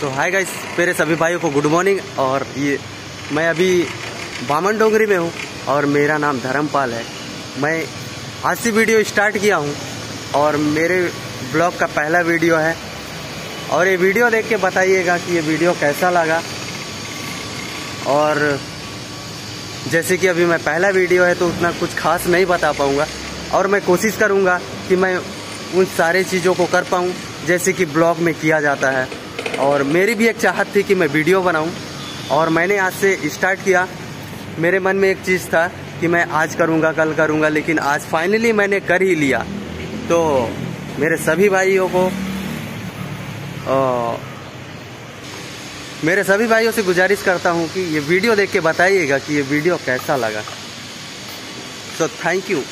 तो hi guys मेरे सभी भाइयों को गुड मॉर्निंग और ये मैं अभी बामन डोंगरी में हूँ और मेरा नाम धर्मपाल है। मैं आज से वीडियो स्टार्ट किया हूँ और मेरे ब्लॉग का पहला वीडियो है। और ये वीडियो देख के बताइएगा कि ये वीडियो कैसा लगा। और जैसे कि अभी मैं पहला वीडियो है तो उतना कुछ खास नहीं बता पाऊँगा। और मैं कोशिश करूँगा कि मैं उन सारे चीज़ों को कर पाऊँ, जैसे कि ब्लॉग में किया जाता है। और मेरी भी एक चाहत थी कि मैं वीडियो बनाऊँ और मैंने आज से स्टार्ट किया। मेरे मन में एक चीज़ था कि मैं आज करूँगा कल करूँगा लेकिन आज फाइनली मैंने कर ही लिया। तो मेरे सभी भाइयों को आ, मेरे सभी भाइयों से गुजारिश करता हूँ कि ये वीडियो देख के बताइएगा कि ये वीडियो कैसा लगा। So thank you